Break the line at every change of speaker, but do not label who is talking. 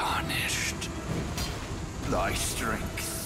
tarnished. Thy strength